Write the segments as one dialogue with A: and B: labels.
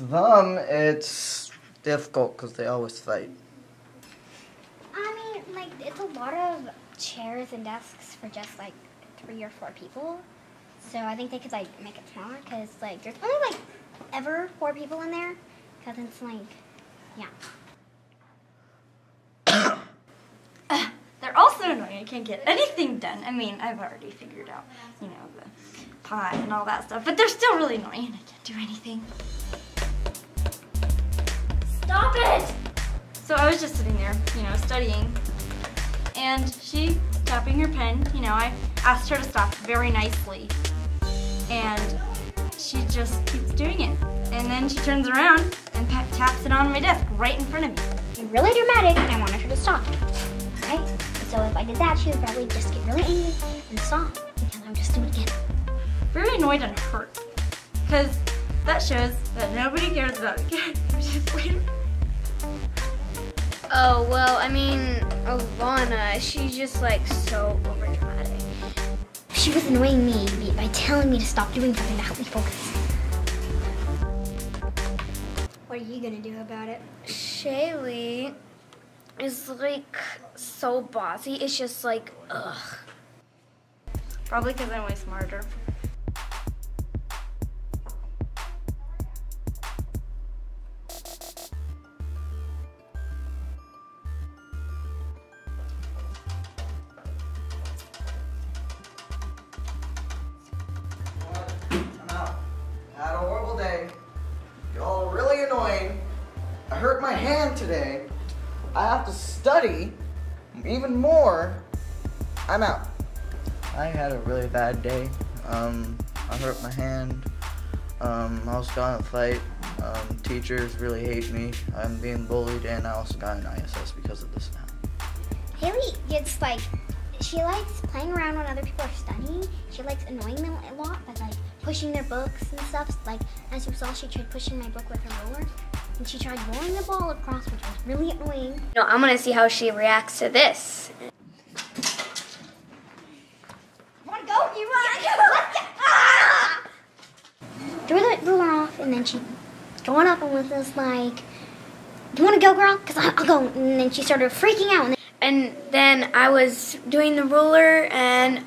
A: with them, it's difficult because they always fight.
B: I mean, like, it's a lot of chairs and desks for just, like, three or four people. So I think they could, like, make it smaller because, like, there's only, like, ever four people in there. Because it's, like, yeah.
C: They're also annoying. I can't get anything done. I mean, I've already figured out, you know, the pie and all that stuff, but they're still really annoying I can't do anything. Stop it! So I was just sitting there, you know, studying, and she tapping her pen. You know, I asked her to stop very nicely, and she just keeps doing it. And then she turns around and taps it on my desk right in front of me.
B: Really dramatic, and I wanted her to stop. Okay? So if I did that, she would probably just get really angry and stop because I would just do it again.
C: Very annoyed and hurt. Because that shows that nobody cares about just later.
D: Oh, well, I mean, Alana, she's just like so overdramatic.
B: She was annoying me by telling me to stop doing something to help me focus. What are you gonna do about it?
D: Shaylee is like so bossy. It's just like, ugh.
C: Probably because I'm way smarter.
A: Hurt today. I have to study even more. I'm out. I had a really bad day. Um, I hurt my hand. Um, I also got in a fight. Um, teachers really hate me. I'm being bullied, and I also got an ISS because of this now.
B: Haley gets like, she likes playing around when other people are studying. She likes annoying them a lot by like pushing their books and stuff. Like as you saw, she tried pushing my book with her roller, and she tried rolling the ball across, which was really annoying.
D: No, I'm gonna see how she reacts to this.
B: Wanna go? You wanna go? Let's go! Ah! Threw the ruler off, and then she going up and was just like, "Do you wanna go, girl? Cause I'll go." And then she started freaking out. And
D: And then I was doing the ruler, and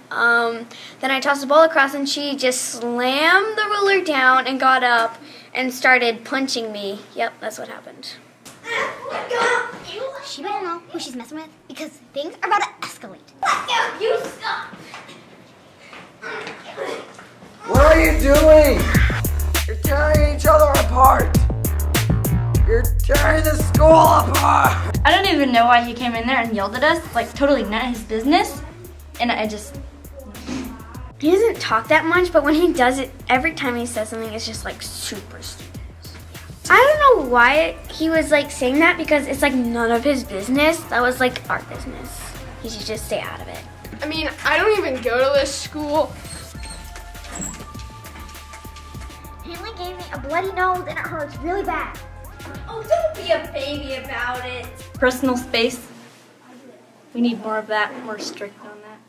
D: um, then I tossed the ball across, and she just slammed the ruler down and got up and started punching me. Yep, that's what happened.
B: She better know who she's messing with because things are about to escalate.
C: You stop!
A: What are you doing? You're tearing each other apart. You're tearing the school apart.
C: I don't even know why he came in there and yelled at us. Like, totally not his business. And I just,
D: He doesn't talk that much, but when he does it, every time he says something, it's just like super stupid. I don't know why he was like saying that because it's like none of his business. That was like our business. He should just stay out of it.
E: I mean, I don't even go to this school.
B: Haley gave me a bloody nose and it hurts really bad.
D: Oh, don't be a baby about it.
C: personal space. We need more of that. More strict on that.